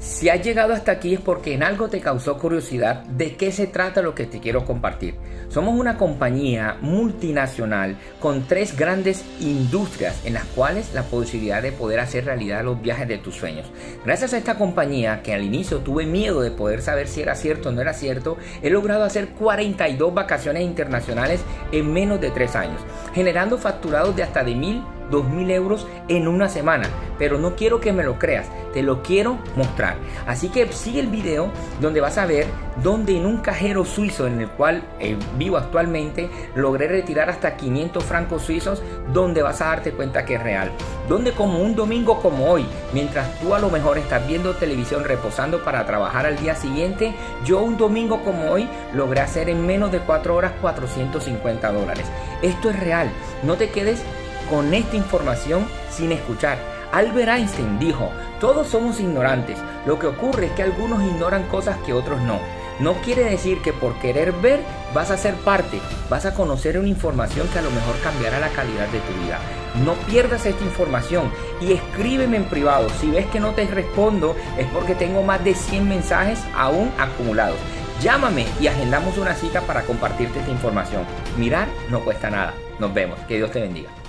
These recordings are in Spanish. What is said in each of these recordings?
Si has llegado hasta aquí es porque en algo te causó curiosidad de qué se trata lo que te quiero compartir. Somos una compañía multinacional con tres grandes industrias en las cuales la posibilidad de poder hacer realidad los viajes de tus sueños. Gracias a esta compañía que al inicio tuve miedo de poder saber si era cierto o no era cierto, he logrado hacer 42 vacaciones internacionales en menos de tres años, generando facturados de hasta de mil 2.000 euros en una semana. Pero no quiero que me lo creas, te lo quiero mostrar. Así que sigue el video donde vas a ver donde en un cajero suizo en el cual eh, vivo actualmente logré retirar hasta 500 francos suizos donde vas a darte cuenta que es real. Donde como un domingo como hoy, mientras tú a lo mejor estás viendo televisión reposando para trabajar al día siguiente, yo un domingo como hoy logré hacer en menos de 4 horas 450 dólares. Esto es real, no te quedes con esta información sin escuchar. Albert Einstein dijo, todos somos ignorantes, lo que ocurre es que algunos ignoran cosas que otros no. No quiere decir que por querer ver vas a ser parte, vas a conocer una información que a lo mejor cambiará la calidad de tu vida. No pierdas esta información y escríbeme en privado. Si ves que no te respondo es porque tengo más de 100 mensajes aún acumulados. Llámame y agendamos una cita para compartirte esta información. Mirar no cuesta nada. Nos vemos. Que Dios te bendiga.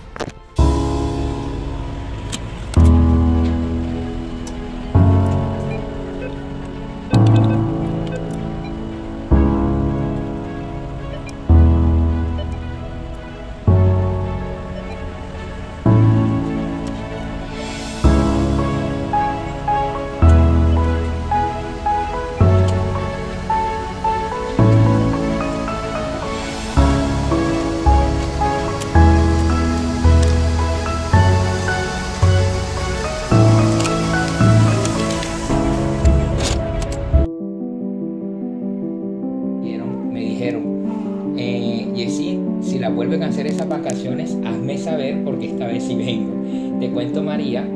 Si la vuelven a hacer esas vacaciones, hazme saber porque esta vez sí vengo. Te cuento María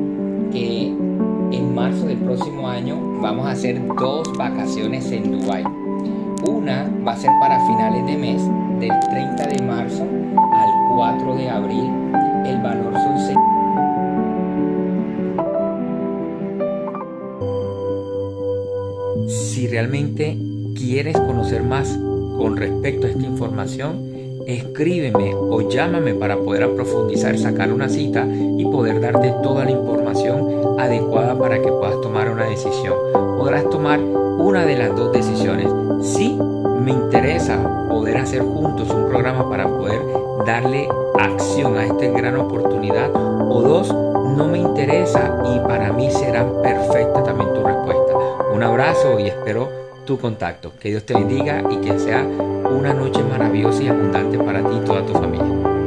que en marzo del próximo año vamos a hacer dos vacaciones en Dubai. Una va a ser para finales de mes, del 30 de marzo al 4 de abril. El valor son 6. Si realmente quieres conocer más con respecto a esta información, escríbeme o llámame para poder profundizar, sacar una cita y poder darte toda la información adecuada para que puedas tomar una decisión. Podrás tomar una de las dos decisiones. Si me interesa poder hacer juntos un programa para poder darle acción a esta gran oportunidad. O dos, no me interesa y para mí será perfecta también tu respuesta. Un abrazo y espero tu contacto. Que Dios te bendiga y que sea una noche maravillosa y abundante para ti y toda tu familia.